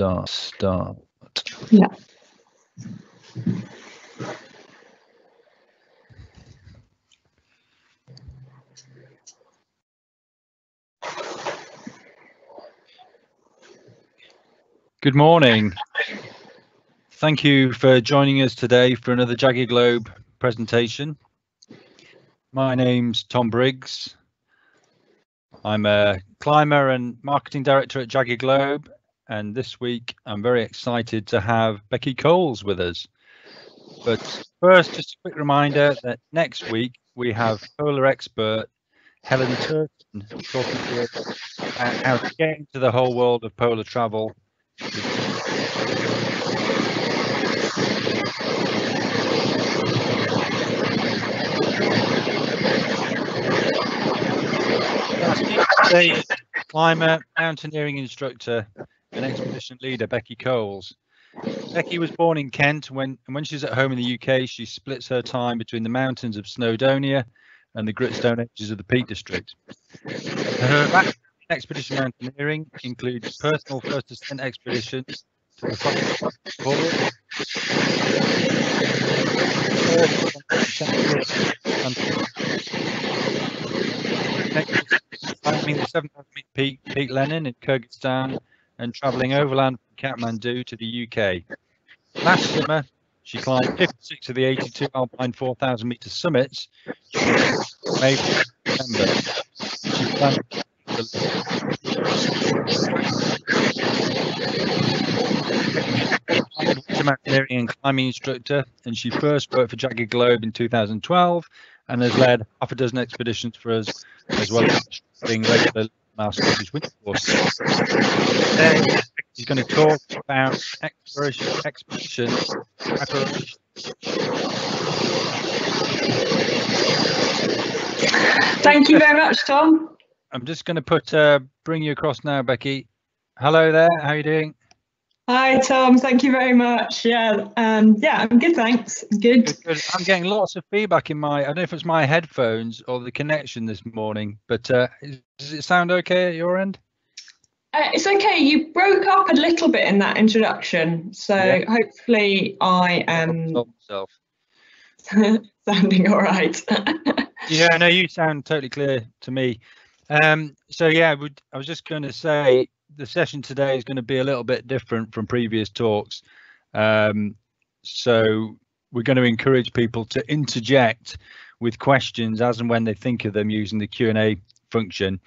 start, start. Yeah. Good morning. Thank you for joining us today for another Jagged Globe presentation. My name's Tom Briggs. I'm a climber and marketing director at Jagged Globe, and this week I'm very excited to have Becky Coles with us. But first, just a quick reminder that next week we have polar expert Helen Turton talking to us about how to get into the whole world of polar travel climber, mountaineering instructor, and expedition leader Becky Coles. Becky was born in Kent when, and when she's at home in the UK, she splits her time between the mountains of Snowdonia and the Gritstone edges of the Peak District. Her background in expedition mountaineering includes personal first ascent expeditions to the climbing the 7,000 meter peak, Peak Lenin in Kyrgyzstan and travelling overland from Kathmandu to the UK. Last summer, she climbed 56 of the 82 alpine 4,000 meter summits. May September. She planned a mountaineering and climbing instructor, and she first worked for Jagged Globe in 2012 and has led half a dozen expeditions for us, as well as being regular our Scottish winter course. Today, he's going to talk about exploration, expedition, preparation. Thank you very much, Tom. I'm just going to put uh, bring you across now, Becky. Hello there. How are you doing? Hi, Tom. Thank you very much. Yeah, um, yeah, I'm good. Thanks. Good. Good, good. I'm getting lots of feedback in my. I don't know if it's my headphones or the connection this morning, but uh, does it sound okay at your end? Uh, it's okay. You broke up a little bit in that introduction, so Yeah. hopefully I am myself. sounding all right. Yeah, no, you sound totally clear to me. Um, so yeah, I was just going to say the session today is going to be a little bit different from previous talks. Um, so we're going to encourage people to interject with questions as and when they think of them using the Q and A function.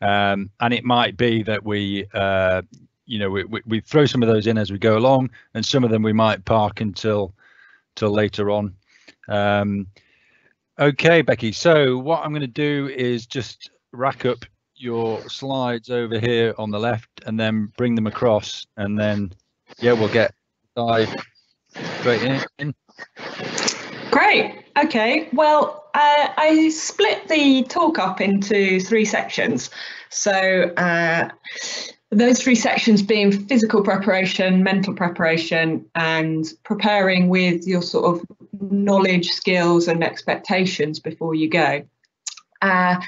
Um, and it might be that we, uh, you know, we, we, we throw some of those in as we go along, and some of them we might park until till later on. Um, Okay, Becky. So what I'm going to do is just rack up your slides over here on the left and then bring them across and then, yeah, we'll get dive straight in. Great. Okay. Well, uh, I split the talk up into three sections. So uh, those three sections being physical preparation, mental preparation, and preparing with your sort of knowledge, skills, and expectations before you go. Uh,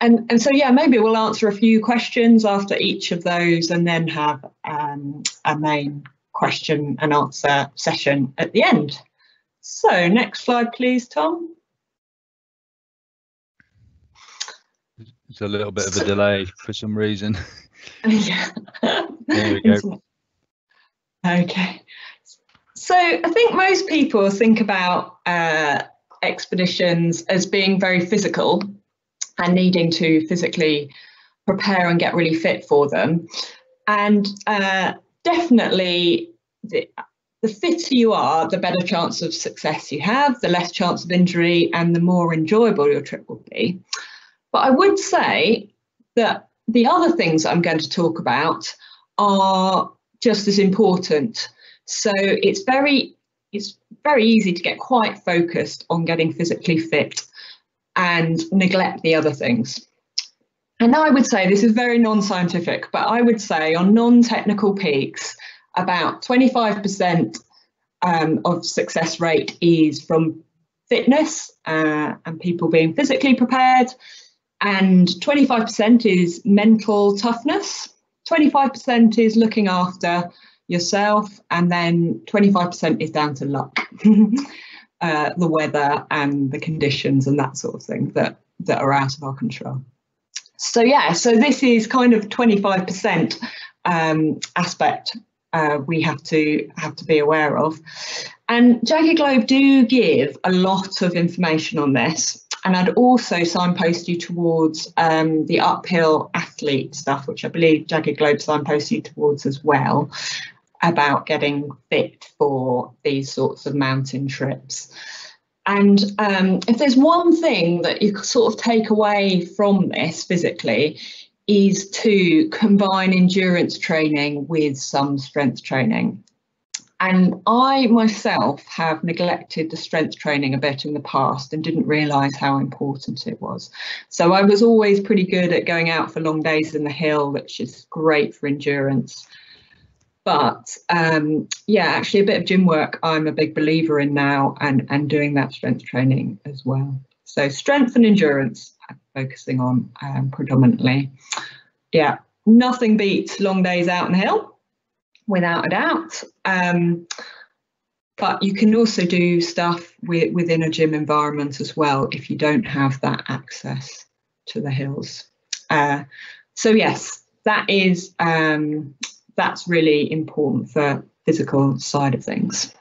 and, and so, yeah, maybe we'll answer a few questions after each of those and then have um, a main question and answer session at the end. So next slide, please, Tom. It's a little bit of a delay for some reason. yeah. There we go. Okay. So I think most people think about uh, expeditions as being very physical and needing to physically prepare and get really fit for them. And uh, definitely, the, the fitter you are, the better chance of success you have, the less chance of injury, and the more enjoyable your trip will be. But I would say that the other things I'm going to talk about are just as important. So it's very it's very easy to get quite focused on getting physically fit and neglect the other things. And now I would say this is very non-scientific, but I would say on non-technical peaks, about 25% um, of success rate is from fitness uh, and people being physically prepared, and 25% is mental toughness. 25% is looking after yourself, and then 25% is down to luck, uh, the weather and the conditions and that sort of thing that, that are out of our control. So yeah, so this is kind of 25% um, aspect uh, we have to have to be aware of. And Jagged Globe do give a lot of information on this. And I'd also signpost you towards um, the uphill athlete stuff, which I believe Jagged Globe signposts you towards as well, about getting fit for these sorts of mountain trips. And um, if there's one thing that you sort of take away from this physically, is to combine endurance training with some strength training. And I myself have neglected the strength training a bit in the past and didn't realise how important it was. So I was always pretty good at going out for long days in the hill, which is great for endurance. But um, yeah, actually a bit of gym work I'm a big believer in now and, and doing that strength training as well. So strength and endurance I'm focusing on um, predominantly. Yeah, nothing beats long days out in the hill, without a doubt. Um, but you can also do stuff with, within a gym environment as well if you don't have that access to the hills. Uh, so yes, that is um, that's really important for physical side of things.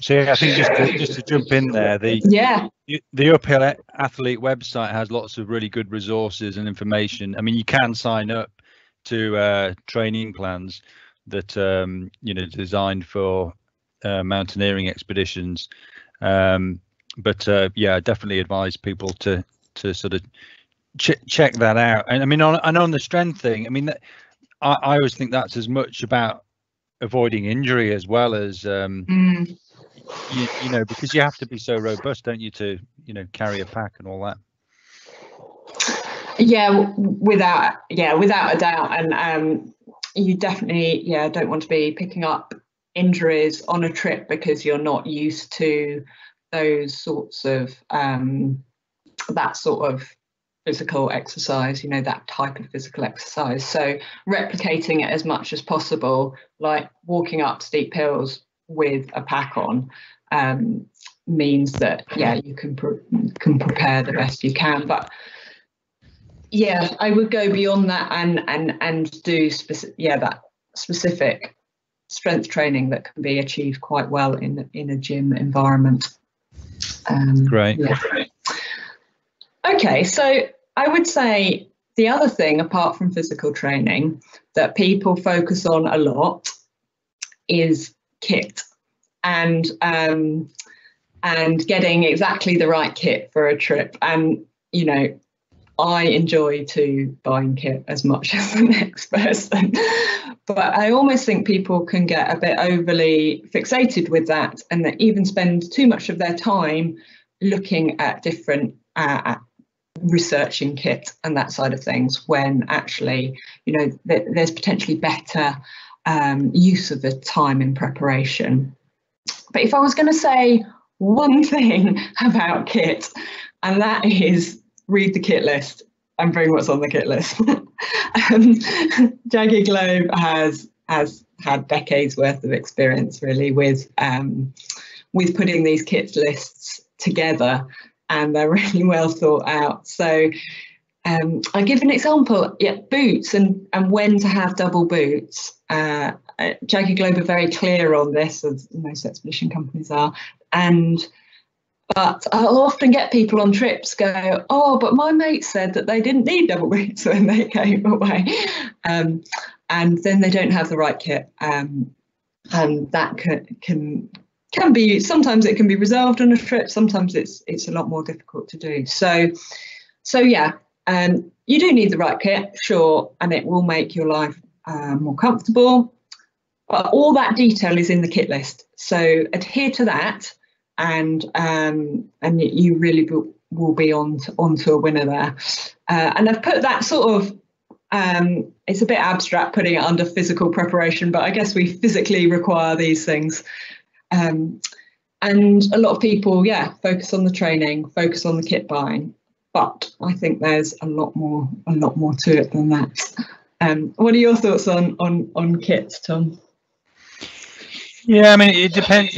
So yeah, I think just to, just to jump in there, the yeah the uphill athlete website has lots of really good resources and information. I mean, you can sign up to uh, training plans that um, you know designed for uh, mountaineering expeditions. Um, but uh, yeah, I definitely advise people to to sort of ch check that out. And I mean, on and on the strength thing, I mean, that, I, I always think that's as much about avoiding injury as well as um, mm you, you know, because you have to be so robust, don't you, to you know carry a pack and all that. Yeah, without yeah, without a doubt, and um, you definitely yeah don't want to be picking up injuries on a trip because you're not used to those sorts of um, that sort of physical exercise, you know, that type of physical exercise. So replicating it as much as possible, like walking up steep hills with a pack on um, means that yeah you can pre- can prepare the best you can but yeah i would go beyond that and and and do specific yeah that specific strength training that can be achieved quite well in in a gym environment um, great yeah. Okay so i would say the other thing apart from physical training that people focus on a lot is kit and um, and getting exactly the right kit for a trip. And you know, I enjoy to buying kit as much as the next person, but I almost think people can get a bit overly fixated with that, and that even spend too much of their time looking at different uh, researching kit and that side of things when actually you know th- there's potentially better um, use of the time in preparation but if I was going to say one thing about kit, and that is read the kit list and bring what's on the kit list. um, Jagged Globe has has had decades worth of experience really with um, with putting these kit lists together, and they're really well thought out. So um, I give an example. Yeah, boots and and when to have double boots. Uh, uh, Jagged Globe are very clear on this, as most expedition companies are, and but I'll often get people on trips go, oh, but my mate said that they didn't need double boots when they came away, um, and then they don't have the right kit, um, and that can, can can be sometimes it can be resolved on a trip, sometimes it's it's a lot more difficult to do. So, so yeah, um, you do need the right kit, sure, and it will make your life uh, more comfortable. But all that detail is in the kit list. So adhere to that, and um, and you really will be on to, onto a winner there. Uh, and I've put that sort of um, it's a bit abstract putting it under physical preparation, but I guess we physically require these things. Um, and a lot of people, yeah, focus on the training, focus on the kit buying. But I think there's a lot more, a lot more to it than that. Um, what are your thoughts on on on kits, Tom? Yeah, I mean, it depends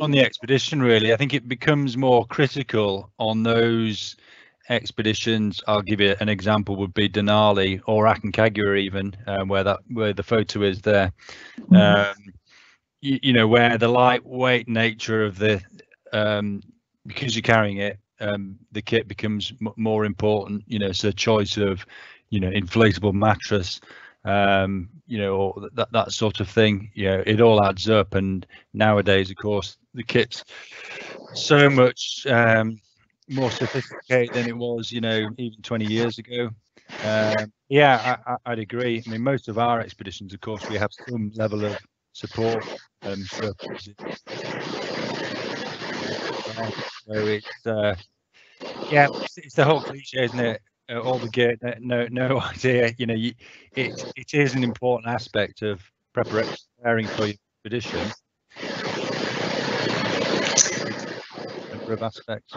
on the expedition, really. I think it becomes more critical on those expeditions. I'll give you an example: would be Denali or Aconcagua, even um, where that where the photo is there. Um, you, you, know, where the lightweight nature of the um, because you're carrying it, um, the kit becomes more important. You know, a choice of you know inflatable mattress um, you know, or that that sort of thing. You know, it all adds up. And nowadays, of course, the kit's so much um, more sophisticated than it was, you know, even 20 years ago. Um, yeah, i I, would agree. I mean, most of our expeditions, of course, we have some level of support. Um, so it's uh, yeah, it's, it's the whole cliche, isn't it? uh, all the gear, no, no idea. You know, you, it it is an important aspect of preparation, preparing for your expedition. Number of aspects.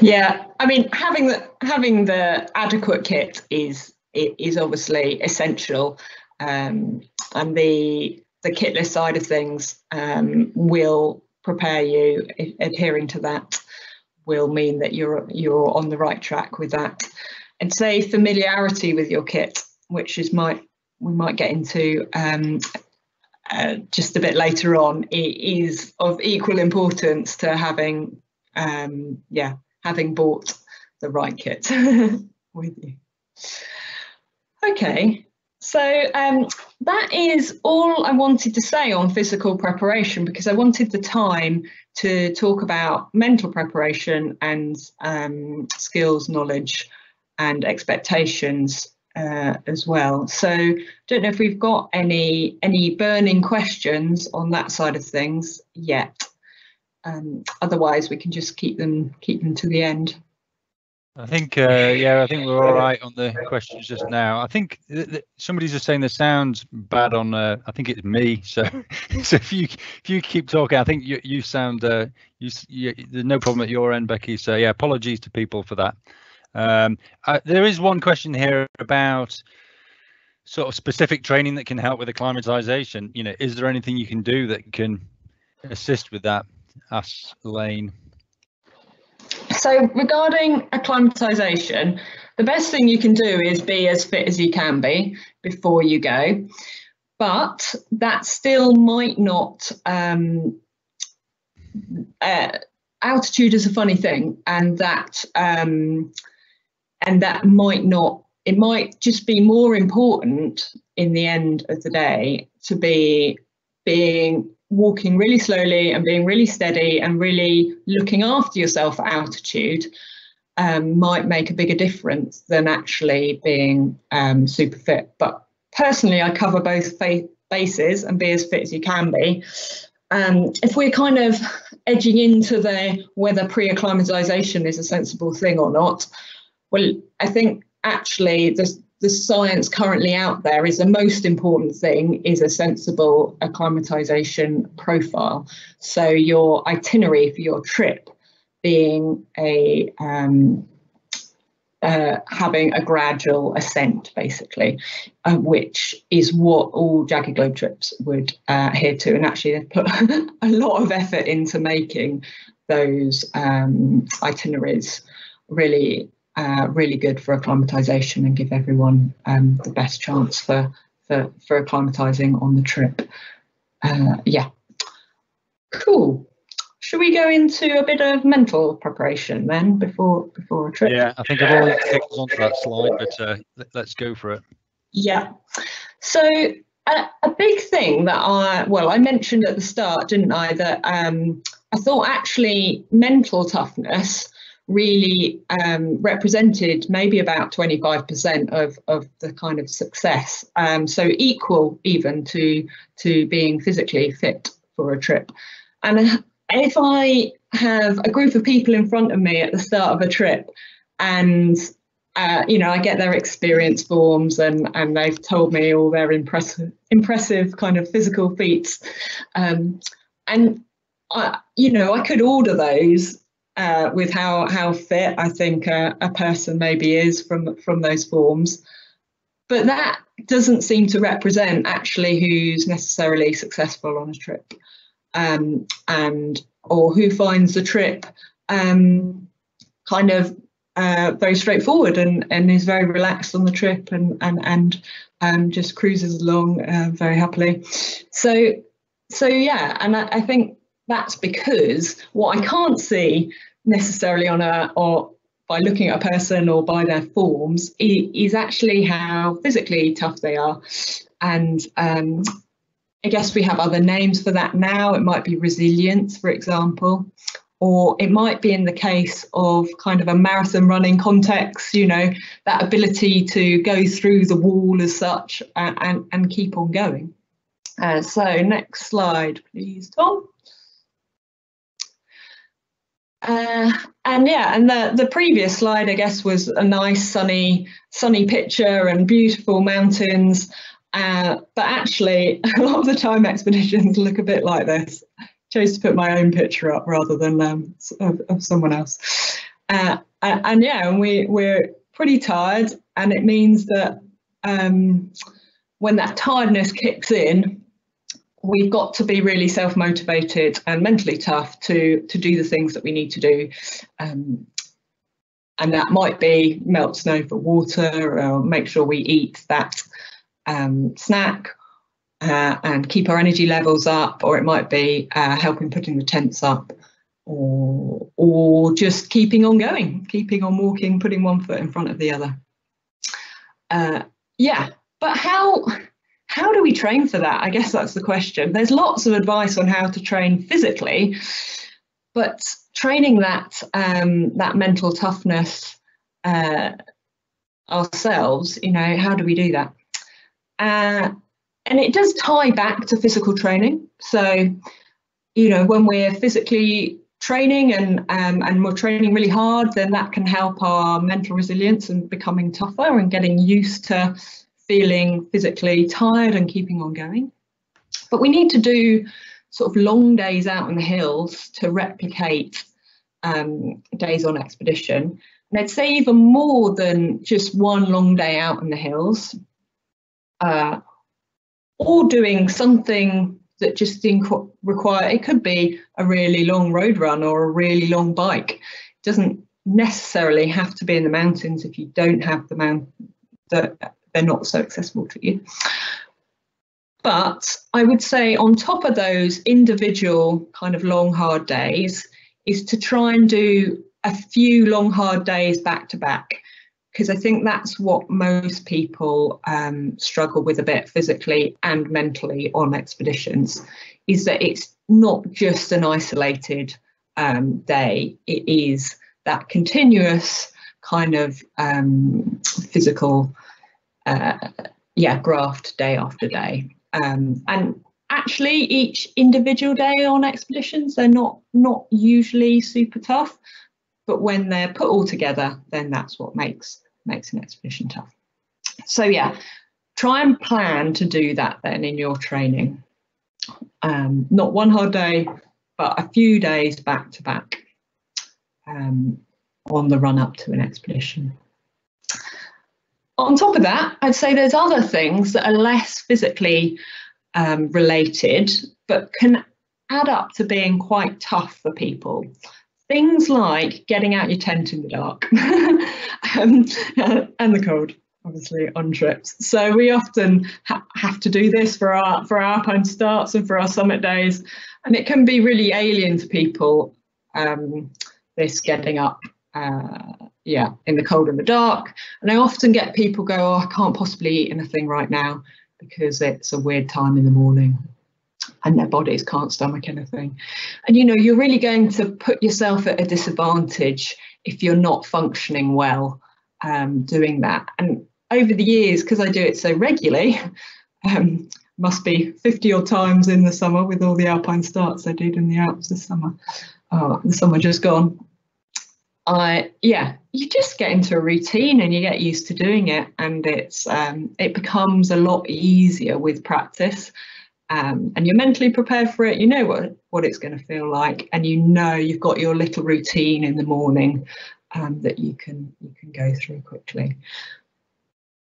Yeah, I mean, having the having the adequate kit is is obviously essential, um, and the the kit list side of things um, will prepare you adhering to that will mean that you're you're on the right track with that. And say familiarity with your kit, which is might we might get into um, uh, just a bit later on, is of equal importance to having um, yeah having bought the right kit with you. Okay, so um, that is all I wanted to say on physical preparation because I wanted the time to talk about mental preparation and um, skills, knowledge, and expectations uh, as well. So don't know if we've got any any burning questions on that side of things yet. Um, otherwise, we can just keep them keep them to the end. I think, uh, yeah, I think we're all right on the questions just now. I think th- th- somebody's just saying the sound's bad on. Uh, I think it's me. So, so if you if you keep talking, I think you you sound uh, you, you there's no problem at your end, Becky. So yeah, apologies to people for that. Um, uh, there is one question here about sort of specific training that can help with acclimatization. You know, is there anything you can do that can assist with that? Asks Lane. So regarding acclimatization, the best thing you can do is be as fit as you can be before you go. But that still might not, um, uh, altitude is a funny thing and that, um, and that might not, it might just be more important in the end of the day to be being walking really slowly and being really steady and really looking after yourself at altitude um, might make a bigger difference than actually being um, super fit. But personally, I cover both bases and be as fit as you can be. Um, if we're kind of edging into the whether pre-acclimatization is a sensible thing or not, well, I think actually the the science currently out there is the most important thing is a sensible acclimatization profile. So your itinerary for your trip being a um, uh, having a gradual ascent, basically, uh, which is what all Jagged Globe trips would uh, adhere to. And actually, they've put a lot of effort into making those um, itineraries really uh, really good for acclimatization and give everyone um, the best chance for, for, for acclimatizing on the trip. Uh, yeah, cool. Should we go into a bit of mental preparation then before before a trip? Yeah, I think I've already clicked onto that slide, but uh, let, us go for it. Yeah. So a, a, big thing that I well I mentioned at the start, didn't I? That um, I thought actually mental toughness really um, represented maybe about 25% of, of the kind of success. Um, so equal even to, to being physically fit for a trip. And if I have a group of people in front of me at the start of a trip and uh, you know, I get their experience forms and, and they've told me all their impressive, impressive kind of physical feats. Um, and, I, you know, I could order those uh, with how how fit I think a, a person maybe is from from those forms. but that doesn't seem to represent actually who's necessarily successful on a trip um, and or who finds the trip um, kind of uh, very straightforward and, and is very relaxed on the trip and and and um, just cruises along uh, very happily. So so yeah, and I, I, think that's because what I can't see necessarily on a or by looking at a person or by their forms is, actually how physically tough they are, and um, I guess we have other names for that now. It might be resilience, for example, or it might be in the case of kind of a marathon running context, you know, that ability to go through the wall as such and, and, and keep on going. Uh, so next slide, please, Tom. Uh, and yeah, and the, the previous slide, I guess, was a nice sunny sunny picture and beautiful mountains. Uh, but actually, a lot of the time expeditions look a bit like this chose to put my own picture up rather than um, of, of, someone else. Uh, and, and, yeah, and we we're pretty tired, and it means that um, when that tiredness kicks in, we've got to be really self-motivated and mentally tough to to do the things that we need to do. Um, and that might be melt snow for water, or make sure we eat that um, snack uh, and keep our energy levels up, or it might be uh, helping putting the tents up, or or just keeping on going, keeping on walking, putting one foot in front of the other. Uh, yeah, but how how do we train for that? I guess that's the question. There's lots of advice on how to train physically, but training that um, that mental toughness uh, ourselves, you know, how do we do that? Uh, and it does tie back to physical training. So, you know, when we're physically training and um, and we're training really hard, then that can help our mental resilience and becoming tougher and getting used to feeling physically tired and keeping on going. But we need to do sort of long days out in the hills to replicate um, days on expedition. And I'd say even more than just one long day out in the hills. Uh, or doing something that just require it could be a really long road run or a really long bike it doesn't necessarily have to be in the mountains if you don't have the mount that they're not so accessible to you. But i would say on top of those individual kind of long hard days is to try and do a few long hard days back to back because I think that's what most people um, struggle with a bit physically and mentally on expeditions is that it's not just an isolated um, day, it is that continuous kind of um, physical, uh, yeah, graft day after day. Um, and actually, each individual day on expeditions, they're not not usually super tough but when they're put all together, then that's what makes makes an expedition tough. So yeah, try and plan to do that then in your training. Um, not one hard day, but a few days back to back um, on the run up to an expedition. On top of that, I'd say there's other things that are less physically um, related, but can add up to being quite tough for people. Things like getting out your tent in the dark um, and the cold, obviously, on trips. So we often ha have to do this for our for our alpine starts and for our summit days, and it can be really alien to people. Um, this getting up, uh, yeah, in the cold and the dark, and I often get people go, "Oh, I can't possibly eat anything right now because it's a weird time in the morning." and their bodies can't stomach anything. And you know, you're really going to put yourself at a disadvantage if you're not functioning well um, doing that. And over the years, because I do it so regularly, um, must be 50 odd times in the summer with all the alpine starts I did in the Alps this summer. Oh, the summer just gone. I yeah, you just get into a routine and you get used to doing it, and it's um, it becomes a lot easier with practice um, and you're mentally prepared for it. You know what, what it's going to feel like, and you know you've got your little routine in the morning um, that you can you can go through quickly.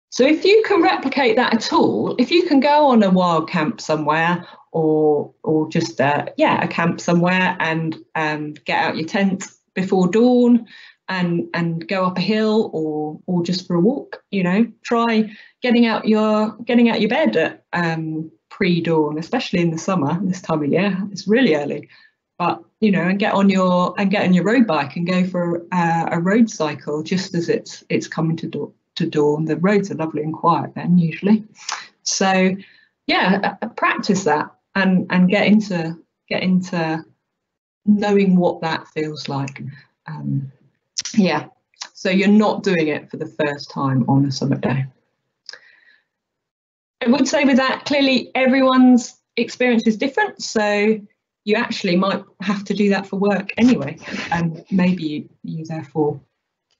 So if you can replicate that at all, if you can go on a wild camp somewhere or or just uh, yeah a camp somewhere and um, get out your tent before dawn and and go up a hill or or just for a walk, you know, try getting out your getting out your bed at um, pre-dawn, especially in the summer this time of year. It's really early, but you know, and get on your and get on your road bike and go for a road cycle just as it's it's coming to dawn to dawn. The roads are lovely and quiet then usually. So yeah, practice that and and get into get into knowing what that feels like. Um, yeah, so you're not doing it for the first time on a summit day. I would say with that, clearly everyone's experience is different. So you actually might have to do that for work anyway. And maybe you, you therefore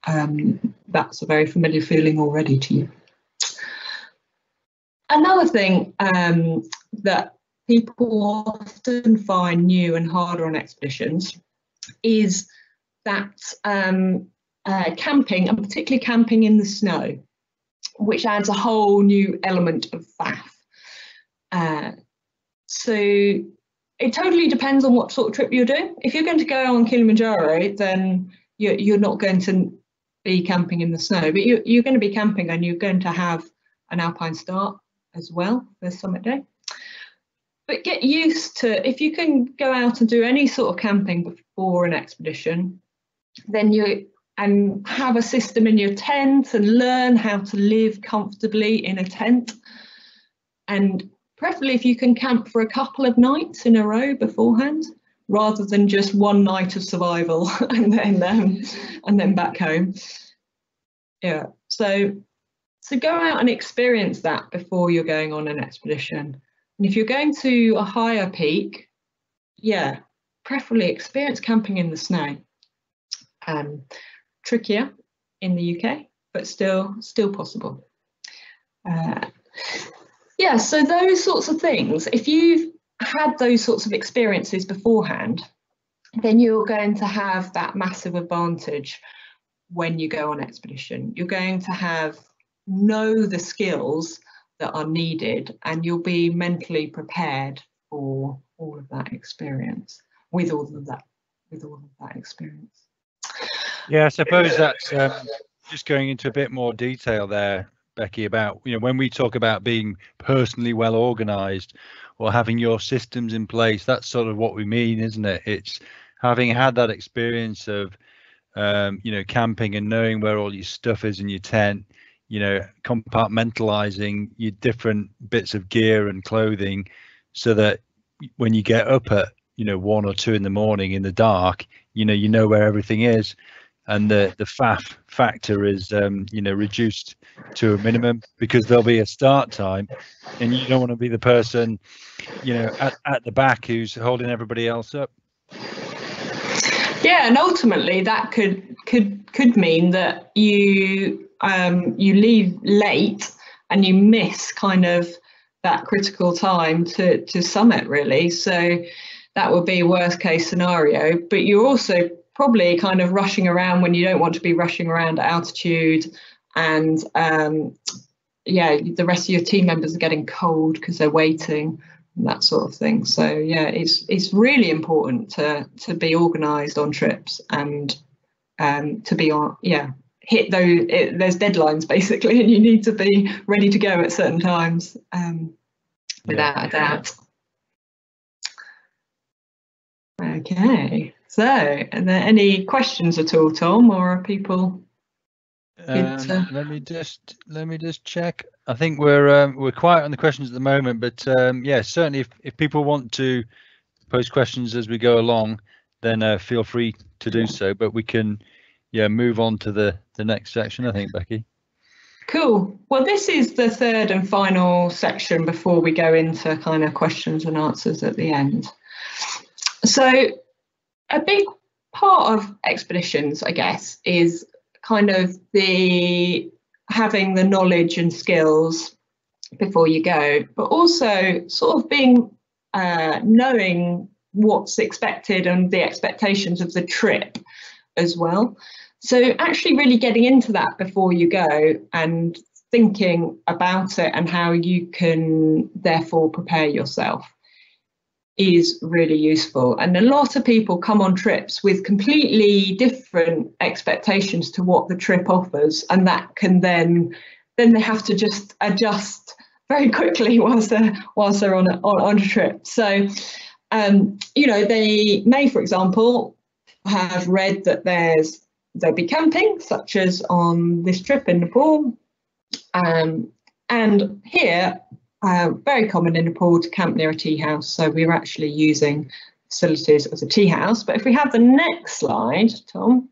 um, that's a very familiar feeling already to you. Another thing um, that people often find new and harder on expeditions is that um, uh, camping, and particularly camping in the snow, which adds a whole new element of faff. Uh, so it totally depends on what sort of trip you're doing. If you're going to go on Kilimanjaro, then you're, you're not going to be camping in the snow, but you, you're going to be camping and you're going to have an alpine start as well for summit day. But get used to if you can go out and do any sort of camping before an expedition, then you and have a system in your tent and learn how to live comfortably in a tent. And preferably if you can camp for a couple of nights in a row beforehand, rather than just one night of survival and then um, and then back home. Yeah, so so go out and experience that before you're going on an expedition. And if you're going to a higher peak, yeah, preferably experience camping in the snow. Um, trickier in the UK, but still still possible. Uh, yeah, so those sorts of things. If you've had those sorts of experiences beforehand, then you're going to have that massive advantage when you go on expedition. You're going to have know the skills that are needed and you'll be mentally prepared for all of that experience with all of that with all of that experience. Yeah, I suppose that's um, just going into a bit more detail there, Becky, about you know when we talk about being personally well organized or having your systems in place, that's sort of what we mean, isn't it? It's having had that experience of um, you know camping and knowing where all your stuff is in your tent, you know compartmentalizing your different bits of gear and clothing so that when you get up at you know one or two in the morning in the dark you know you know where everything is and the the faff factor is um, you know reduced to a minimum because there'll be a start time and you don't want to be the person you know at, at the back who's holding everybody else up yeah and ultimately that could could could mean that you um, you leave late and you miss kind of that critical time to to summit really. So that would be worst case scenario. But you're also probably kind of rushing around when you don't want to be rushing around at altitude and um, yeah the rest of your team members are getting cold because they're waiting and that sort of thing so yeah it's it's really important to to be organized on trips and um, to be on yeah hit those it, there's deadlines basically and you need to be ready to go at certain times um, without yeah. a doubt okay so, are there any questions at all, Tom, or are people? Um, to... Let me just let me just check. I think we're um, we're quiet on the questions at the moment, but um, yeah, certainly if if people want to post questions as we go along, then uh, feel free to do so. But we can yeah move on to the the next section. I think Becky. Cool. Well, this is the third and final section before we go into kind of questions and answers at the end. So a big part of expeditions, I guess, is kind of the having the knowledge and skills before you go, but also sort of being uh, knowing what's expected and the expectations of the trip as well. So actually really getting into that before you go and thinking about it and how you can therefore prepare yourself is really useful. And a lot of people come on trips with completely different expectations to what the trip offers, and that can then then they have to just adjust very quickly whilst they're whilst they're on a, on, on a trip. So, um, you know, they may, for example, have read that there's there'll be camping, such as on this trip in Nepal, um, and here uh, very common in Nepal to camp near a tea house. So we are actually using facilities as a tea house. But if we have the next slide, Tom.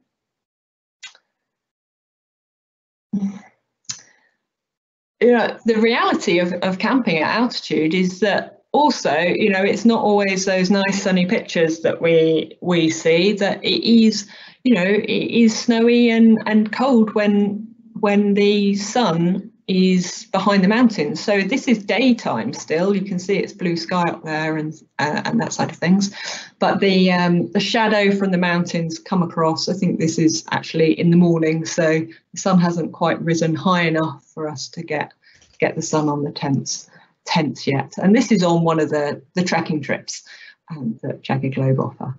You know, the reality of, of camping at altitude is that also, you know, it's not always those nice sunny pictures that we we see, that it is, you know, it is snowy and, and cold when when the sun is behind the mountains. So this is daytime still. You can see it's blue sky up there and uh, and that side of things. But the um, the shadow from the mountains come across. I think this is actually in the morning, so the sun hasn't quite risen high enough for us to get get the sun on the tents tents yet. And this is on one of the the trekking trips um, that Jagged Globe offer.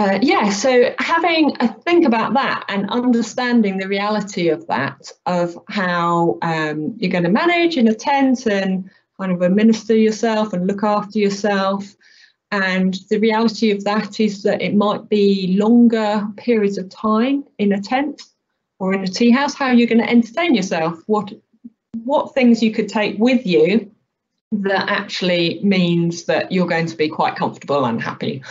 Uh, yeah, so having a think about that and understanding the reality of that, of how um, you're going to manage in a tent and kind of administer yourself and look after yourself. And the reality of that is that it might be longer periods of time in a tent or in a tea house, how are you're going to entertain yourself, what what things you could take with you that actually means that you're going to be quite comfortable and happy.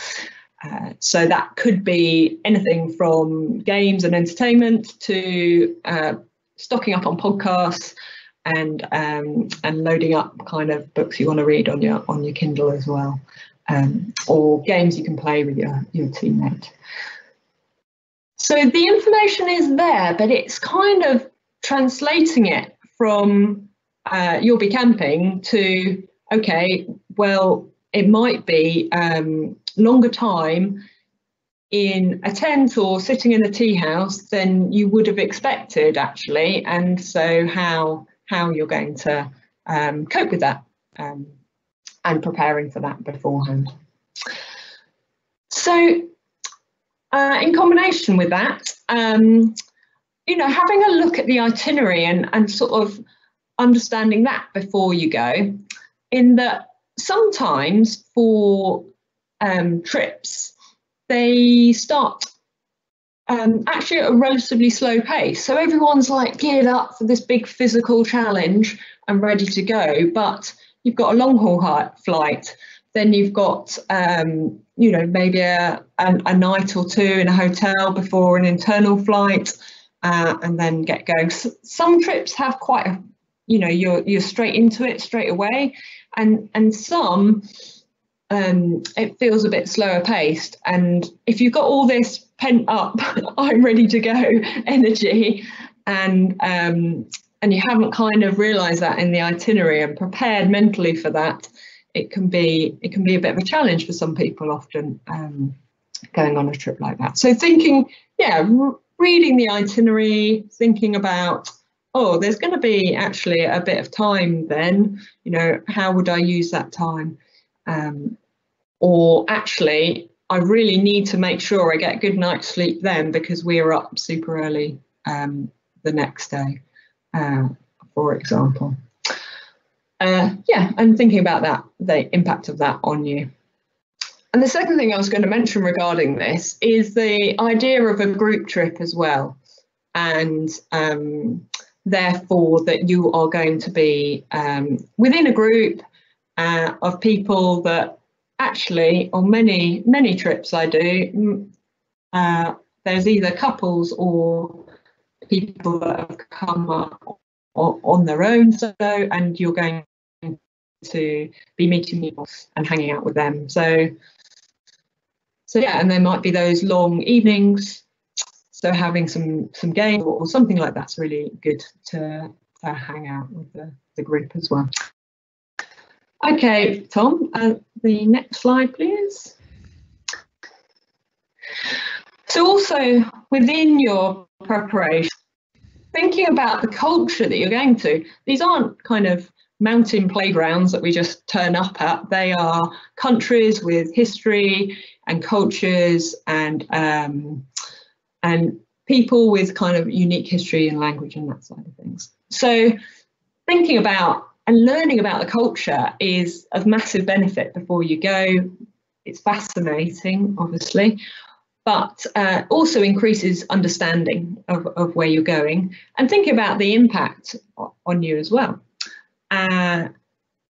Uh, so that could be anything from games and entertainment to uh, stocking up on podcasts and um, and loading up kind of books you want to read on your on your Kindle as well, um, or games you can play with your your teammate. So the information is there, but it's kind of translating it from uh, you'll be camping to okay, well it might be um, longer time in a tent or sitting in a tea house than you would have expected actually and so how how you're going to um, cope with that um, and preparing for that beforehand. So uh, in combination with that, um, you know, having a look at the itinerary and, and sort of understanding that before you go, in that sometimes for um, trips, they start um, actually at a relatively slow pace. So everyone's like geared up for this big physical challenge and ready to go. But you've got a long haul flight, then you've got um, you know maybe a, a, a, night or two in a hotel before an internal flight, uh, and then get going. So some trips have quite a you know you're you're straight into it straight away, and and some um, it feels a bit slower paced. And if you've got all this pent up, I'm ready to go energy, and um, and you haven't kind of realised that in the itinerary and prepared mentally for that, it can be it can be a bit of a challenge for some people often um, going on a trip like that. So thinking, yeah, reading the itinerary, thinking about oh, there's going to be actually a bit of time then, you know, how would I use that time? Um, or actually, I really need to make sure I get a good night's sleep then because we are up super early um, the next day, uh, for example. Uh, yeah, and thinking about that, the impact of that on you. And the second thing I was going to mention regarding this is the idea of a group trip as well. And um, therefore, that you are going to be um, within a group uh, of people that actually on many many trips I do, uh, there's either couples or people that have come up on their own. So and you're going to be meeting people and hanging out with them. So so yeah, and there might be those long evenings. So having some some games or something like that's really good to, to hang out with the, the group as well. Okay, Tom, uh, the next slide, please. So also within your preparation, thinking about the culture that you're going to. These aren't kind of mountain playgrounds that we just turn up at. They are countries with history and cultures and um, and people with kind of unique history and language and that side of things. So thinking about and learning about the culture is of massive benefit before you go. It's fascinating, obviously, but uh, also increases understanding of, of where you're going and thinking about the impact on you as well. Uh,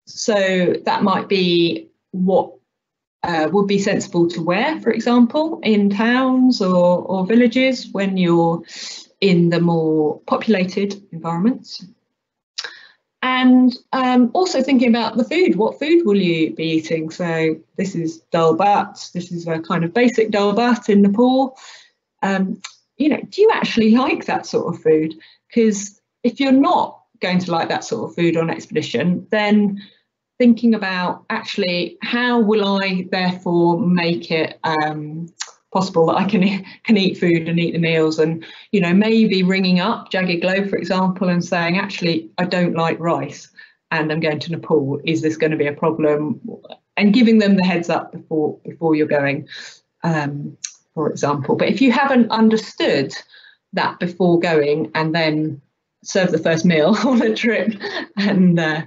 so that might be what uh, would be sensible to wear, for example, in towns or, or villages when you're in the more populated environments. And um, also thinking about the food, what food will you be eating? So this is dal bhat, this is a kind of basic dal bhat in Nepal. Um, you know, do you actually like that sort of food? Because if you're not going to like that sort of food on expedition, then thinking about actually how will I therefore make it um, possible that I can can eat food and eat the meals and you know maybe ringing up Jagged Globe for example and saying actually I don't like rice and I'm going to Nepal. Is this going to be a problem? And giving them the heads up before before you're going um, for example. But if you haven't understood that before going and then serve the first meal on a trip and uh,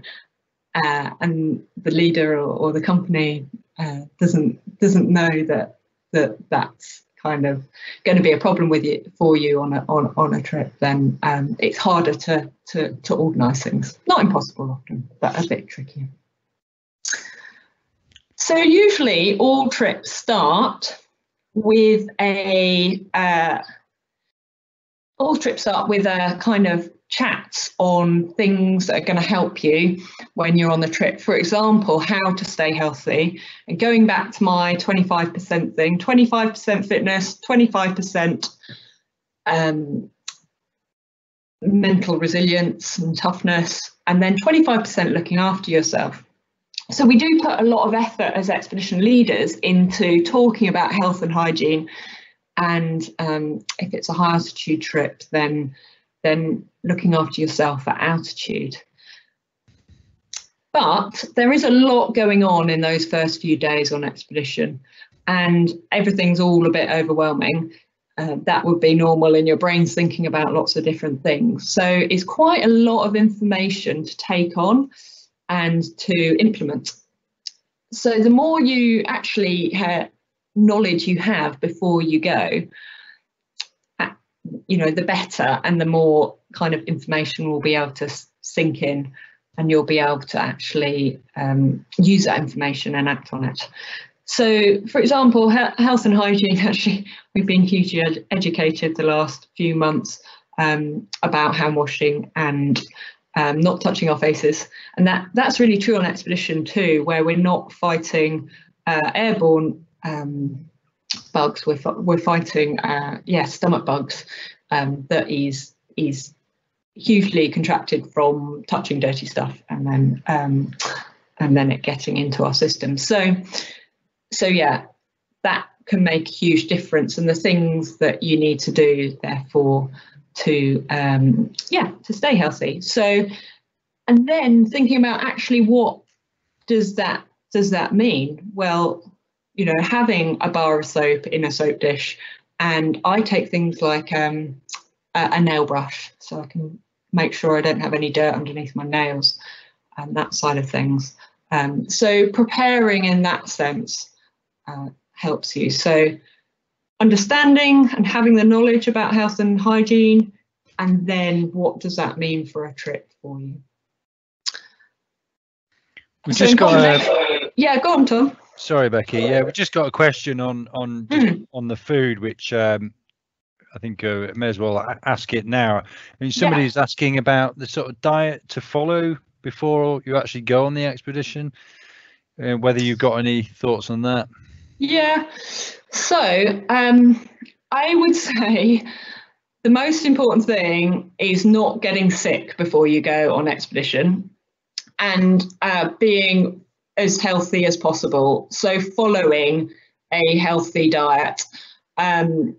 uh, and the leader or, or the company uh, doesn't doesn't know that that that's kind of going to be a problem with you for you on a on, on a trip, then um, it's harder to to to organise things. Not impossible often, but a bit trickier. So usually all trips start with a uh, all trips start with a kind of chats on things that are going to help you when you're on the trip. For example, how to stay healthy. And going back to my 25% thing 25% fitness, 25% um, mental resilience and toughness, and then 25% looking after yourself. So we do put a lot of effort as expedition leaders into talking about health and hygiene. And um, if it's a high altitude trip, then then looking after yourself at altitude. But there is a lot going on in those first few days on expedition, and everything's all a bit overwhelming. Uh, that would be normal, in your brain's thinking about lots of different things. So it's quite a lot of information to take on and to implement. So the more you actually have knowledge you have before you go, you know, the better and the more kind of information will be able to sink in and you'll be able to actually um, use that information and act on it. So, for example, health and hygiene, actually, we've been hugely ed educated the last few months um, about hand washing and um, not touching our faces. And that, that's really true on expedition too, where we're not fighting uh, airborne um, bugs, we're, we're fighting, uh, yeah, stomach bugs um, that is is hugely contracted from touching dirty stuff and then um, and then it getting into our system. So so yeah, that can make a huge difference and the things that you need to do therefore to um, yeah to stay healthy. So and then thinking about actually what does that does that mean? Well, you know, having a bar of soap in a soap dish and I take things like um, a, a, nail brush so I can make sure I don't have any dirt underneath my nails and that side of things. Um, so preparing in that sense uh, helps you. So understanding and having the knowledge about health and hygiene, and then what does that mean for a trip for you? We so just got a... Yeah, go on, Tom. Sorry, Becky. Yeah, we just got a question on on mm. on the food, which um, I think uh, may as well ask it now. I mean, somebody's yeah. asking about the sort of diet to follow before you actually go on the expedition. Uh, whether you've got any thoughts on that? Yeah. So um, I would say the most important thing is not getting sick before you go on expedition and uh, being as healthy as possible. So following a healthy diet. Um,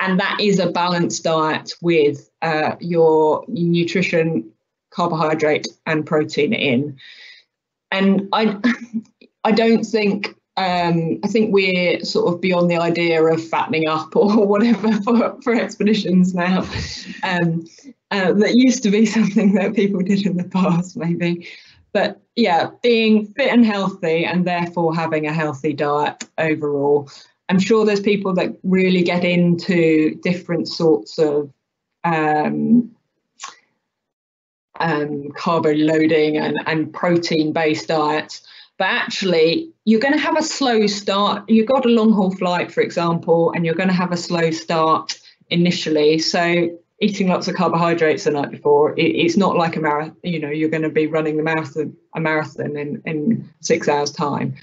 and, that is a balanced diet with uh, your nutrition, carbohydrate, and protein in. And I, I don't think um, I think we're sort of beyond the idea of fattening up or whatever for, for expeditions now. Um, uh, that used to be something that people did in the past, maybe. But yeah, being fit and healthy and therefore having a healthy diet overall. I'm sure there's people that really get into different sorts of um, um, carbo loading and, and protein based diets. But actually, you're going to have a slow start. You've got a long haul flight, for example, and you're going to have a slow start initially. So eating lots of carbohydrates the night before, it, it's not like a marathon. You know, you're going to be running the marathon a marathon in in six hours time.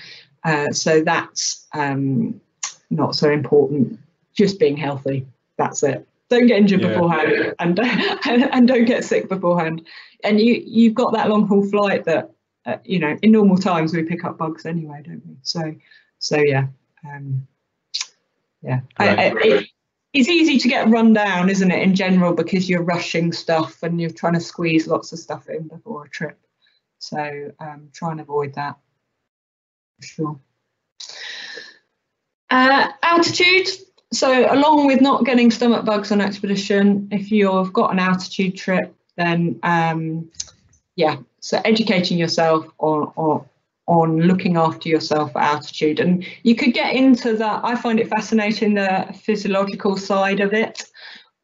Uh, so that's um, not so important. Just being healthy. That's it. Don't get injured yeah. beforehand, and, and don't get sick beforehand. And you you've got that long haul flight that uh, you know in normal times we pick up bugs anyway, don't we? So so yeah. Um, yeah, right. I, I, it, it's easy to get run down, isn't it, in general, because you're rushing stuff and you're trying to squeeze lots of stuff in before a trip. So um, try and avoid that. Sure. Uh, altitude. So along with not getting stomach bugs on expedition, if you've got an altitude trip, then um, yeah, so educating yourself on, on on looking after yourself at altitude. And you could get into that. I find it fascinating, the physiological side of it.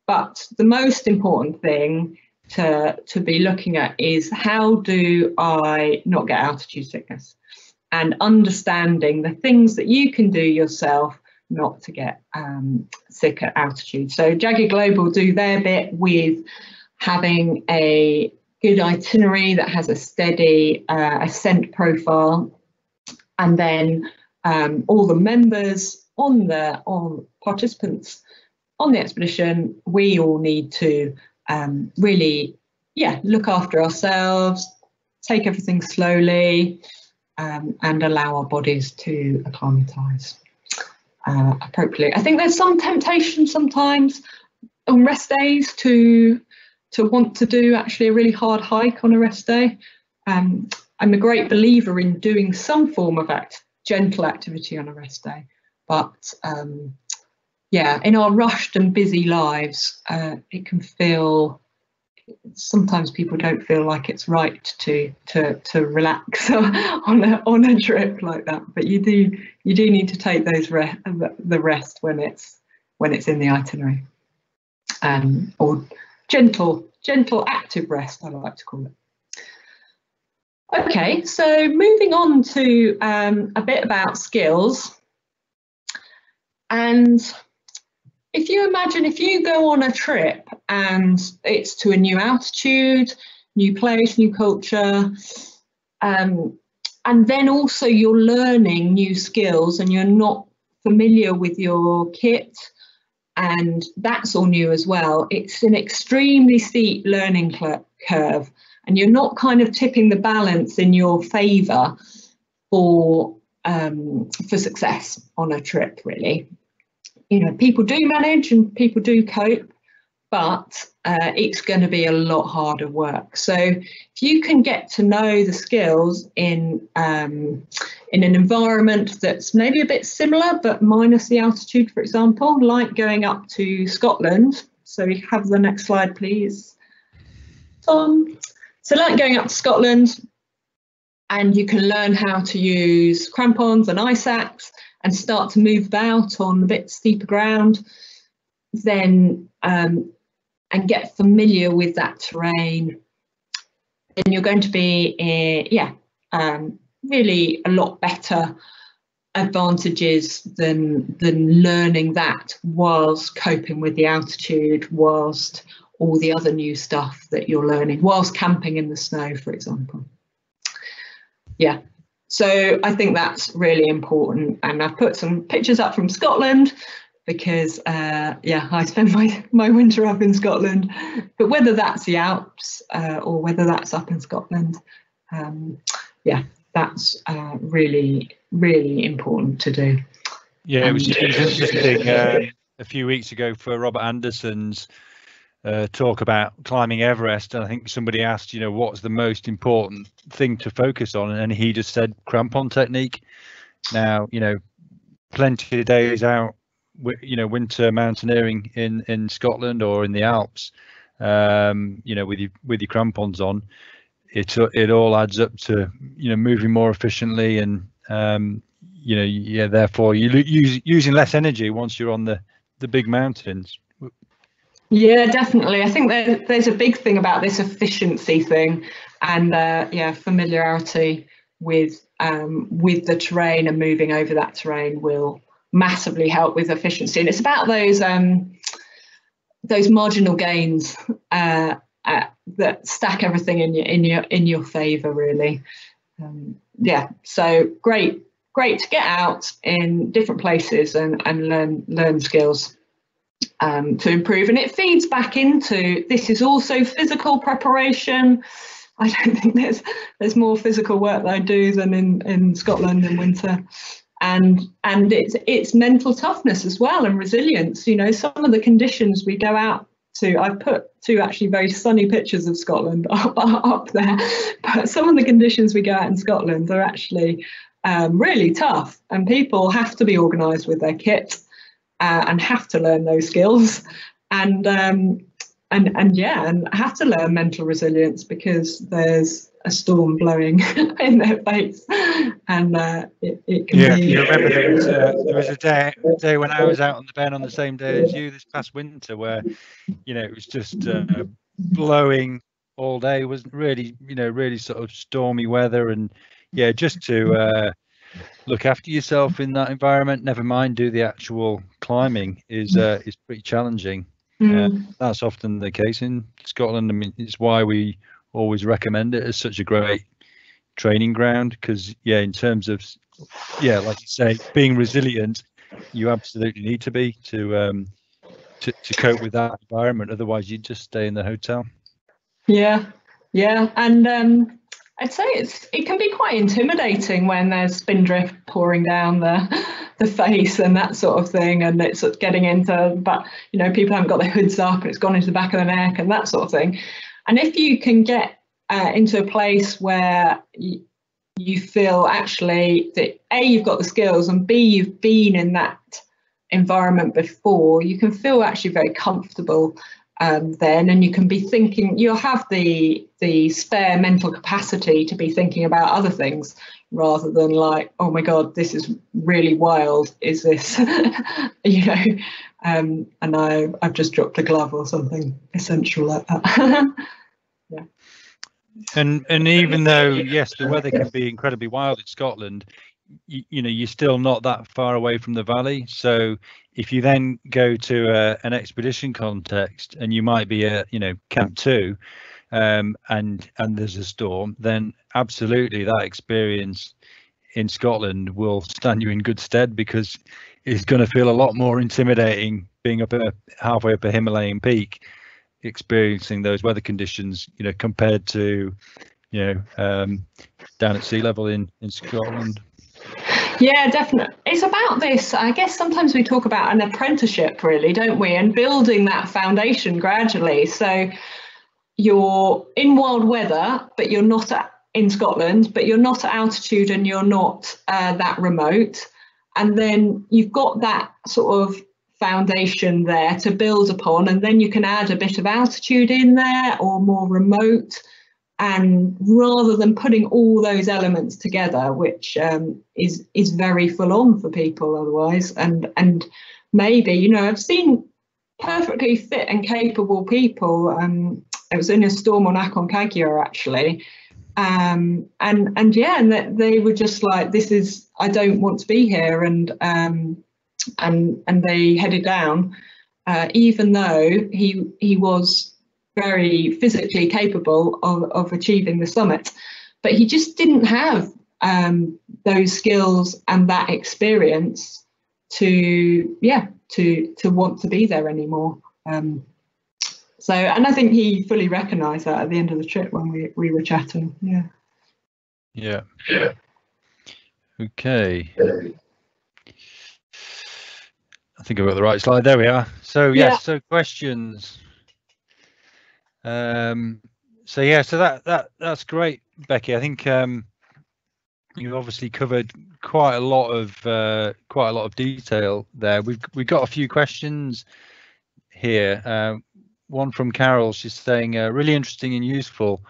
But the most important thing to, to be looking at is how do I not get altitude sickness? And understanding the things that you can do yourself not to get um, sick at altitude. So Jagged Globe do their bit with having a good itinerary that has a steady uh, ascent profile, and then um, all the members on the on participants on the expedition, we all need to um, really, yeah, look after ourselves, take everything slowly, um, and allow our bodies to acclimatise uh, appropriately. I think there's some temptation sometimes on rest days to to want to do actually a really hard hike on a rest day. Um, I'm a great believer in doing some form of act, gentle activity on a rest day, but um, yeah, in our rushed and busy lives, uh, it can feel. Sometimes people don't feel like it's right to to to relax on a on a trip like that, but you do you do need to take those re- the rest when it's when it's in the itinerary, um, or gentle, gentle active rest, I like to call it. Okay, so moving on to um, a bit about skills. And if you imagine if you go on a trip and it's to a new altitude, new place, new culture, um, and then also you're learning new skills and you're not familiar with your kit and that's all new as well. It's an extremely steep learning curve, and you're not kind of tipping the balance in your favour for um, for success on a trip. Really, you know, people do manage and people do cope, but uh, it's going to be a lot harder work. So if you can get to know the skills in um, in an environment that's maybe a bit similar but minus the altitude, for example, like going up to Scotland. So we have the next slide, please. Tom. So like going up to Scotland, and you can learn how to use crampons and ice axe and start to move about on a bit steeper ground, then um, and get familiar with that terrain, then you're going to be, uh, yeah, um, really a lot better advantages than than learning that whilst coping with the altitude, whilst all the other new stuff that you're learning, whilst camping in the snow, for example. Yeah, so I think that's really important. And I've put some pictures up from Scotland because uh, yeah, I spend my, my winter up in Scotland. But whether that's the Alps uh, or whether that's up in Scotland, um, yeah, that's uh, really, really important to do. Yeah, it was, it was interesting. Um, a few weeks ago for Robert Anderson's uh, talk about climbing Everest. And I think somebody asked, you know, what's the most important thing to focus on? And he just said crampon technique. Now, you know, plenty of days out, you know, winter mountaineering in in Scotland or in the Alps, um, you know, with your with your crampons on, it it all adds up to you know moving more efficiently and um, you know yeah therefore you use using less energy once you're on the the big mountains. Yeah, definitely. I think there, there's a big thing about this efficiency thing, and uh, yeah, familiarity with um, with the terrain and moving over that terrain will massively help with efficiency. And it's about those um, those marginal gains uh, uh, that stack everything in your in your in your favour, really. Um, yeah, so great, great to get out in different places and and learn learn skills. Um, to improve and it feeds back into this is also physical preparation I don't think there's there's more physical work that I do than in in Scotland in winter, and and it's it's mental toughness as well and resilience. You know, some of the conditions we go out to. I've put two actually very sunny pictures of Scotland up, up there, but some of the conditions we go out in Scotland are actually um, really tough, and people have to be organised with their kit uh, and have to learn those skills. And um, and and yeah, and have to learn mental resilience because there's a storm blowing in their face, and uh, it, it can yeah, be. you remember there was, a, there was a day day when I was out on the Ben on the same day as you this past winter, where you know it was just uh, blowing all day. It wasn't really you know really sort of stormy weather, and yeah, just to uh, look after yourself in that environment. Never mind do the actual climbing is uh, is pretty challenging. Mm. Uh, that's often the case in Scotland. I mean, it's why we always recommend it as such a great training ground because, yeah, in terms of, yeah, like you say, being resilient, you absolutely need to be to um, to, to cope with that environment. Otherwise, you'd just stay in the hotel. Yeah, yeah, and um, I'd say it's it can be quite intimidating when there's spindrift pouring down the the face and that sort of thing, and it's getting into but you know people haven't got their hoods up and it's gone into the back of the neck and that sort of thing. And if you can get uh, into a place where you, you feel actually that a you've got the skills and b you've been in that environment before, you can feel actually very comfortable um, then and you can be thinking you'll have the the spare mental capacity to be thinking about other things rather than like oh my god this is really wild is this? You know um, and I, I've just dropped a glove or something essential like that. Yeah. And and even though yes the weather can be incredibly wild in Scotland you, you know you're still not that far away from the valley. So if you then go to a, an expedition context and you might be at you know camp two um, and and there's a storm then absolutely that experience in scotland will stand you in good stead because it's going to feel a lot more intimidating being up a halfway up a himalayan peak experiencing those weather conditions you know compared to you know um, down at sea level in in scotland yeah, definitely. It's about this. I guess sometimes we talk about an apprenticeship, really, don't we? And building that foundation gradually. So you're in wild weather, but you're not at, in Scotland, but you're not at altitude and you're not uh, that remote. And then you've got that sort of foundation there to build upon, and then you can add a bit of altitude in there or more remote and rather than putting all those elements together which um, is is very full on for people otherwise and and maybe you know i've seen perfectly fit and capable people um it was in a storm on aconcagua actually um and and yeah and that they were just like this is i don't want to be here and um and and they headed down uh, even though he he was very physically capable of, of achieving the summit. But he just didn't have um, those skills and that experience to, yeah, to to want to be there anymore. Um, so, and I think he fully recognised that at the end of the trip when we we were chatting. Yeah. Yeah. Yeah. Okay. I think I've got the right slide. There we are. So yes, Yeah. so questions. Um, so yeah, so that that that's great, Becky. I think um, you've obviously covered quite a lot of uh, quite a lot of detail there. We've we've got a few questions here. Uh, one from Carol. She's saying, uh, "Really interesting and useful.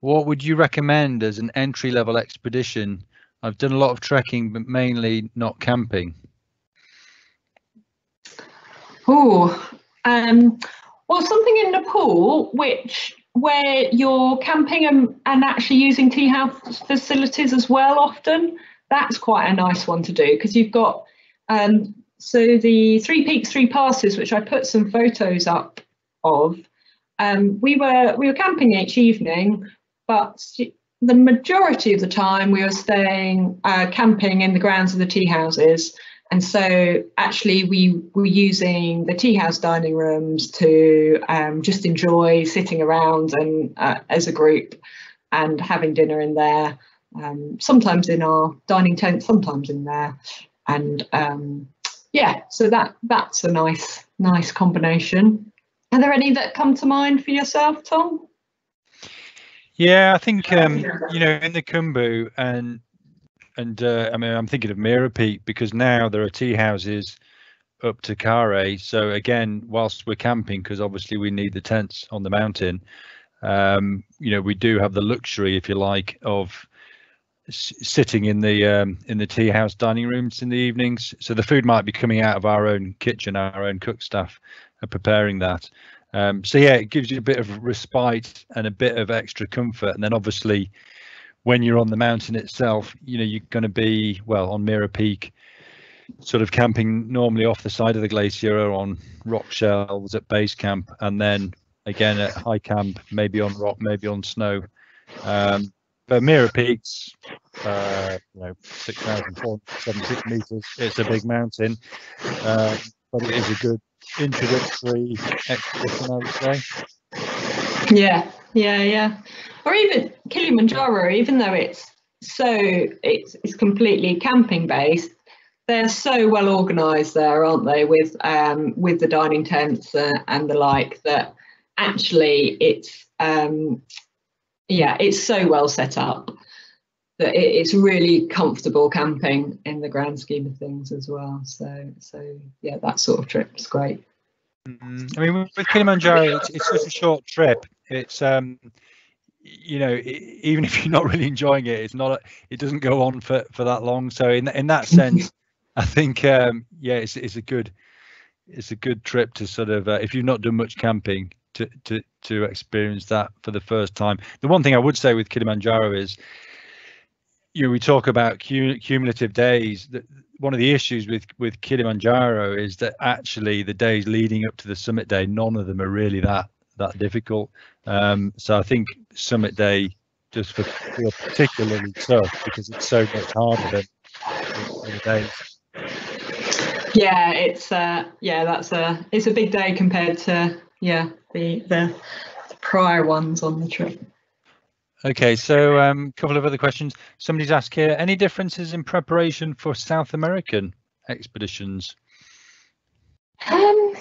What would you recommend as an entry level expedition? I've done a lot of trekking, but mainly not camping." Oh, um, well, something in Nepal, which where you're camping and, and actually using tea house facilities as well. Often, that's quite a nice one to do because you've got um, so the Three Peaks, Three Passes, which I put some photos up of. Um, we were we were camping each evening, but the majority of the time we were staying uh, camping in the grounds of the tea houses. And so actually we were using the tea house dining rooms to um, just enjoy sitting around and uh, as a group and having dinner in there, um, sometimes in our dining tent, sometimes in there. And um, yeah, so that that's a nice, nice combination. Are there any that come to mind for yourself, Tom? Yeah, I think um, you know in the Khumbu and and uh, I mean I'm thinking of Mera Peak because now there are tea houses up to Khare. So again, whilst we're camping, because obviously we need the tents on the mountain, um, you know we do have the luxury, if you like, of sitting in the um, in the tea house dining rooms in the evenings. So the food might be coming out of our own kitchen, our own cook staff are preparing that. Um, so yeah, it gives you a bit of respite and a bit of extra comfort. And then obviously, when you're on the mountain itself, you know you're going to be well on Mera Peak, sort of camping normally off the side of the glacier or on rock shelves at base camp, and then again at high camp, maybe on rock, maybe on snow. Um, but Mera Peaks, uh, you know, 6,476 meters. It's a big mountain, um, but it is a good introductory expedition, I would say. Yeah, yeah, yeah. Or even Kilimanjaro, even though it's so it's it's completely camping based, they're so well organised there, aren't they? With um with the dining tents uh, and the like, that actually it's um yeah, it's so well set up that it, it's really comfortable camping in the grand scheme of things as well. So so yeah, that sort of trip is great. Mm, I mean, with Kilimanjaro, it's, it's just a short trip. It's um, you know, e- even if you're not really enjoying it, it's not. A, it doesn't go on for for that long. So in in that sense, I think um, yeah, it's it's a good it's a good trip to sort of uh, if you've not done much camping to to to experience that for the first time. The one thing I would say with Kilimanjaro is, you know, we talk about cu- cumulative days. That one of the issues with with Kilimanjaro is that actually the days leading up to the summit day, none of them are really that that difficult. Um, so I think summit day just for particularly tough because it's so much harder than the days. Yeah, it's uh yeah, that's a it's a big day compared to yeah, the, the prior ones on the trip. Okay, so a um, couple of other questions. Somebody's asked here, any differences in preparation for South American expeditions? Um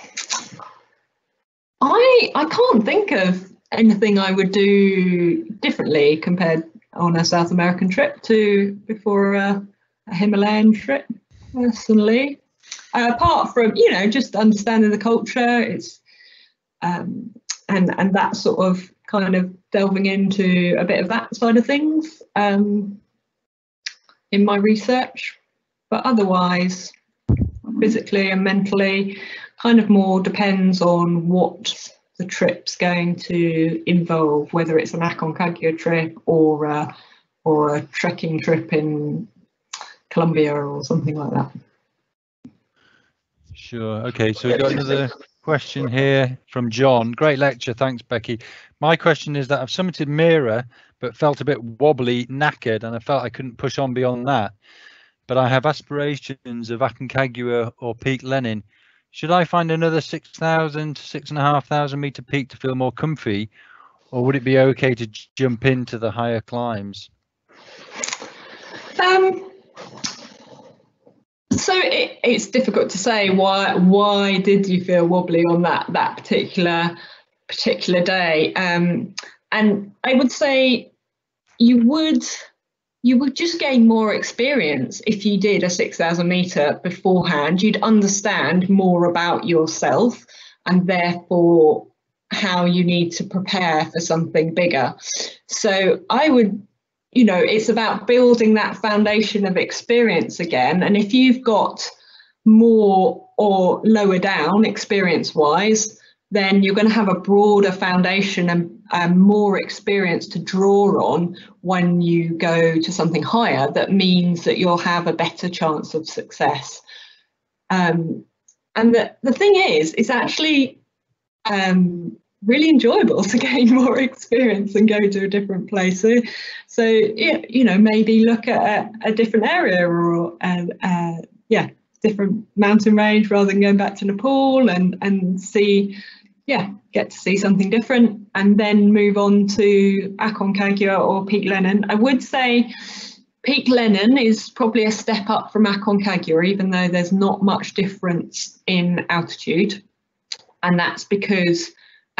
I I can't think of anything I would do differently compared on a South American trip to before a, a Himalayan trip personally. Uh, apart from you know just understanding the culture, it's um, and and that sort of kind of delving into a bit of that side of things um, in my research. But otherwise, physically and mentally, kind of more depends on what the trip's going to involve, whether it's an Aconcagua trip or a, or a trekking trip in Colombia or something like that. Sure. Okay, so we've got another question here from John. Great lecture. Thanks, Becky. My question is that I've summited Mera, but felt a bit wobbly, knackered, and I felt I couldn't push on beyond that. But I have aspirations of Aconcagua or Peak Lenin. Should I find another 6,000 to 6,500 meter peak to feel more comfy, or would it be okay to jump into the higher climbs? Um, So it, it's difficult to say why why did you feel wobbly on that that particular particular day, um, and I would say you would you would just gain more experience if you did a 6,000 meter beforehand. You'd understand more about yourself and therefore how you need to prepare for something bigger. So I would, you know, it's about building that foundation of experience again. And if you've got more or lower down experience wise, then you're going to have a broader foundation and, and more experience to draw on when you go to something higher. That means that you'll have a better chance of success. Um, and the, the thing is, it's actually um, really enjoyable to gain more experience and go to a different place. So, so yeah, you know, maybe look at a, a different area or, uh, uh, yeah, different mountain range rather than going back to Nepal and and see yeah, get to see something different and then move on to Aconcagua or Peak Lenin. I would say Peak Lenin is probably a step up from Aconcagua, even though there's not much difference in altitude. And that's because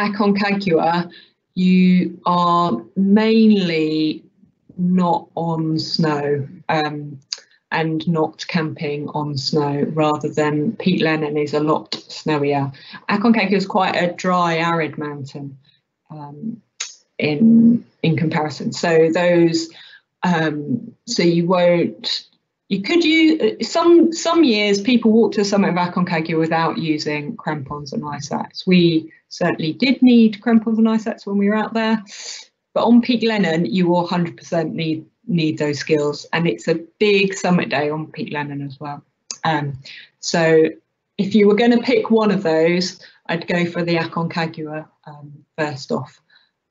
Aconcagua, you are mainly not on snow. Um, and not camping on snow rather than Peak Lenin is a lot snowier. Aconcagua is quite a dry, arid mountain um, in in comparison. So those, um, so you won't. You could use some some years people walk to summit of Aconcagua without using crampons and axe. We certainly did need crampons and ice axe when we were out there, but on Peak Lenin you will 100% need need those skills. And it's a big summit day on Peak Lenin as well. Um, so if you were going to pick one of those, I'd go for the Aconcagua um, first off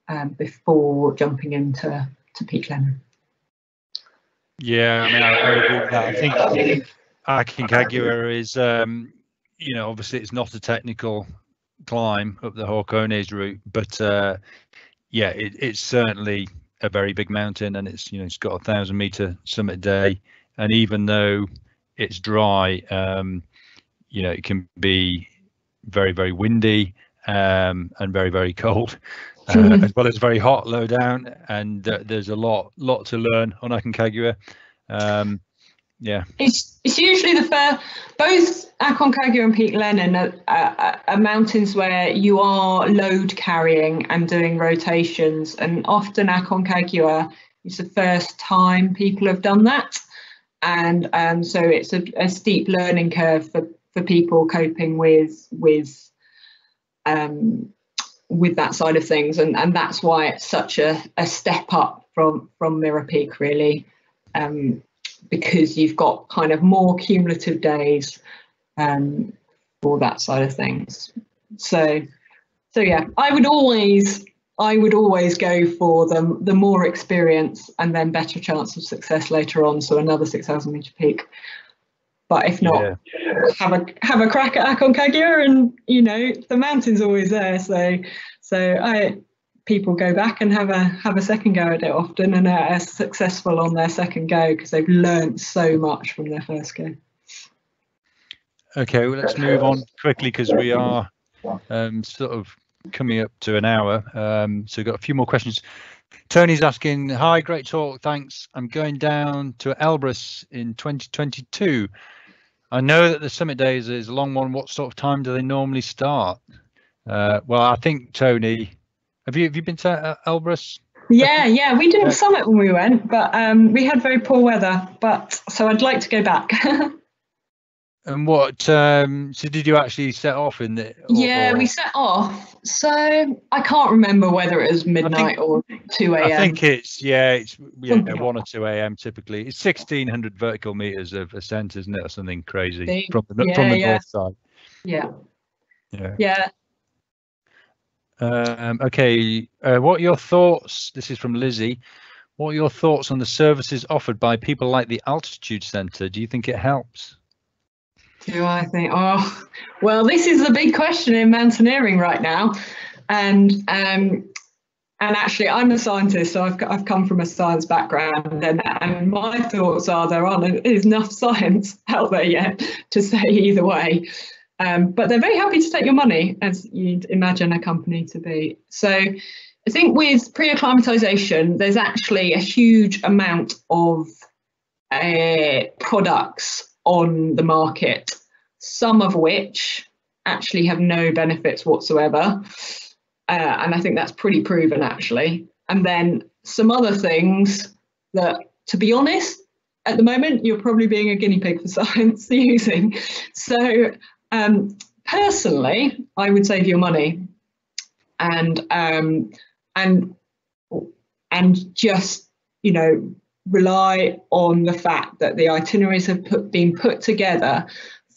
um, before jumping into to Peak Lenin. Yeah, I mean, I, I agree with that. I think Aconcagua is, um, you know, obviously it's not a technical climb up the Horcones route, but uh, yeah, it, it's certainly a very big mountain and it's you know it's got a thousand meter summit day. And even though it's dry um, you know it can be very very windy um, and very very cold uh, as well as very hot low down and uh, there's a lot lot to learn on Aconcagua um, yeah. It's it's usually the fair. Both Aconcagua and Peak Lenin are, are, are, mountains where you are load carrying and doing rotations, and often Aconcagua is the first time people have done that, and um, so it's a, a steep learning curve for for people coping with with um, with that side of things, and and that's why it's such a, a step up from from Mera Peak really. Um, because you've got kind of more cumulative days um, for that side of things. So, so yeah, I would always, I would always go for the the more experience and then better chance of success later on. So another six thousand meter peak. But if not, yeah. have a have a crack at Aconcagua, and you know the mountain's always there. So, so I people go back and have a have a second go at it often and are, successful on their second go because they've learned so much from their first go. Okay, well, let's move on quickly because we are um, sort of coming up to an hour. Um, so we've got a few more questions. Tony's asking, hi, great talk, thanks. I'm going down to Elbrus in 2022. I know that the summit days is a long one. What sort of time do they normally start? Uh, well, I think, Tony, have you have you been to uh, Elbrus? Yeah, yeah, we didn't summit when we went, but um, we had very poor weather. But so I'd like to go back. and what? Um, so did you actually set off in the? Or, yeah, or? we set off. So I can't remember whether it was midnight think, or two a.m. I think it's yeah, it's yeah, one or two a.m. Typically, it's sixteen hundred vertical meters of ascent, isn't it, or something crazy from the yeah, from the yeah. north side. Yeah. Yeah. Yeah. Um, okay, uh, what are your thoughts? This is from Lizzie. What are your thoughts on the services offered by people like the Altitude Centre? Do you think it helps? Do I think? Oh, well, this is the big question in mountaineering right now, and um, and actually, I'm a scientist, so I've, I've come from a science background, and, and my thoughts are there aren't enough science out there yet to say either way. Um, but they're very happy to take your money, as you'd imagine a company to be. So I think with pre-acclimatization, there's actually a huge amount of uh, products on the market, some of which actually have no benefits whatsoever. Uh, and I think that's pretty proven actually. And then some other things that, to be honest, at the moment, you're probably being a guinea pig for science using. So um, personally, I would save your money and um, and and just you know rely on the fact that the itineraries have put, been put together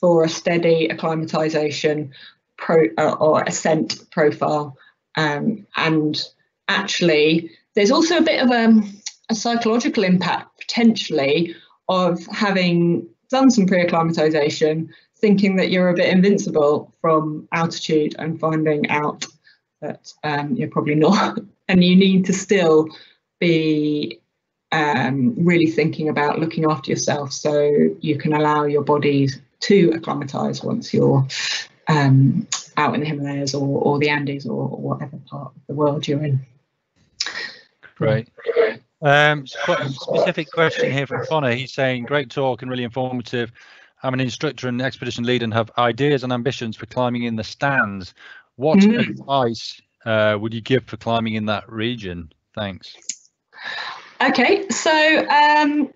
for a steady acclimatization pro, uh, or ascent profile. Um, and actually, there's also a bit of a, a psychological impact potentially of having done some pre-acclimatization, thinking that you're a bit invincible from altitude and finding out that um, you're probably not, and you need to still be um, really thinking about looking after yourself so you can allow your body to acclimatise once you're um, out in the Himalayas or, or the Andes or, or, whatever part of the world you're in. Great. Um, quite a specific question here from Connor. He's saying, great talk and really informative. I'm an instructor and expedition leader and have ideas and ambitions for climbing in the Stans. What mm. advice uh, would you give for climbing in that region? Thanks. Okay, so um,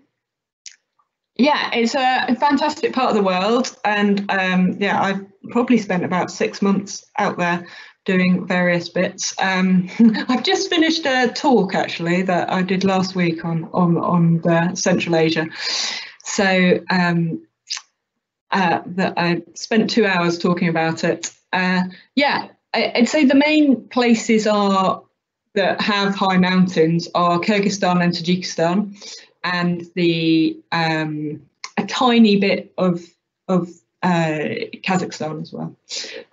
yeah, it's a fantastic part of the world, and um, yeah, I've probably spent about six months out there doing various bits. Um, I've just finished a talk actually that I did last week on on on the Central Asia. So um, uh, that I spent two hours talking about it. Uh, yeah, I'd say the main places are that have high mountains are Kyrgyzstan and Tajikistan, and the um, a tiny bit of of uh, Kazakhstan as well.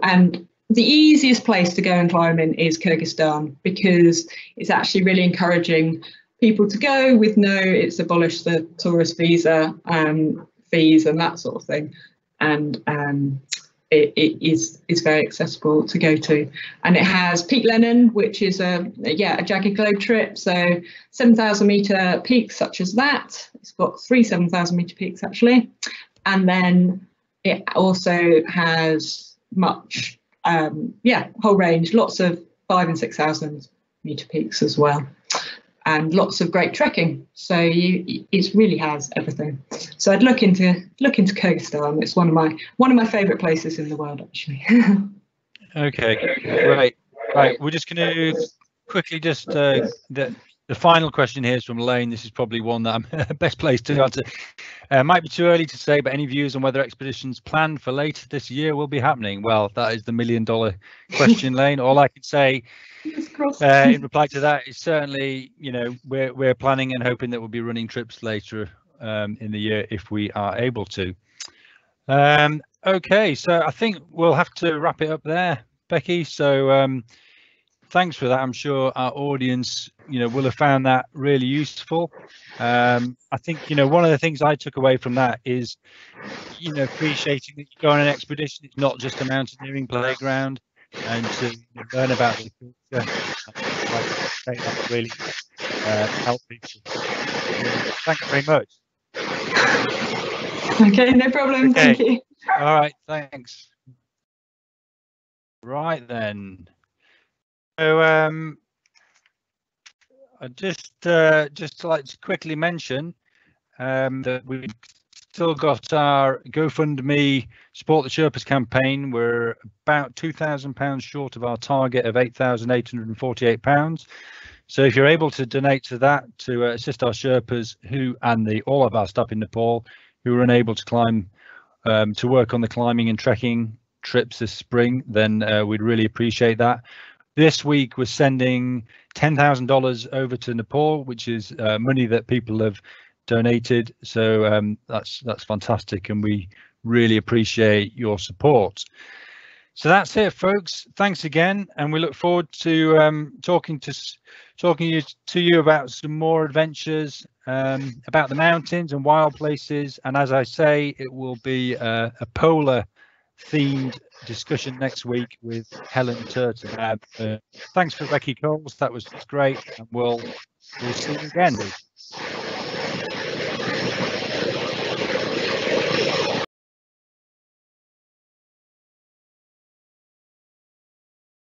And the easiest place to go and climb in is Kyrgyzstan because it's actually really encouraging people to go with no, it's abolished the tourist visa um, fees and that sort of thing. And um, it, it is is very accessible to go to, and it has Peak Lenin, which is a yeah a jagged globe trip, so 7,000 meter peaks such as that. It's got three 7,000 meter peaks actually, and then it also has much um, yeah whole range, lots of five and six thousand meter peaks as well and lots of great trekking. So you, it really has everything. So I'd look into look into Kyrgyzstan. It's one of my one of my favourite places in the world, actually. okay, great. Right, we're just going to quickly just uh, the the final question here is from Lane. This is probably one that I'm best placed to answer. Uh, might be too early to say, but any views on whether expeditions planned for later this year will be happening? Well, that is the million dollar question, Lane. All I can say uh, in reply to that is certainly, you know, we're we're planning and hoping that we'll be running trips later um, in the year if we are able to. Um, okay, so I think we'll have to wrap it up there, Becky. So. Um, thanks for that. I'm sure our audience, you know, will have found that really useful. Um, I think, you know, one of the things I took away from that is, you know, appreciating that you go on an expedition. It's not just a mountaineering playground, and to learn about the culture. I think that really uh, help people. Thank you very much. Okay, no problem. Okay. Thank you. All right, thanks. Right then. So um, I just uh, just like to quickly mention um, that we've still got our GoFundMe Support the Sherpas campaign. We're about two thousand pounds short of our target of eight thousand eight hundred and forty-eight pounds. So if you're able to donate to that to uh, assist our Sherpas who and the all of our staff in Nepal who are unable to climb um, to work on the climbing and trekking trips this spring, then uh, we'd really appreciate that this week we're sending $10,000 over to Nepal, which is uh, money that people have donated. So um, that's that's fantastic, and we really appreciate your support. so that's it, folks. Thanks again, and we look forward to um, talking to talking you, to you about some more adventures um, about the mountains and wild places. And as I say, it will be a, a polar themed discussion next week with Helen Turton. Uh, thanks for Becky Coles. That was great, and we'll we'll see you again.